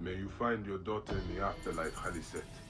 May you find your daughter in the afterlife, Khaliset.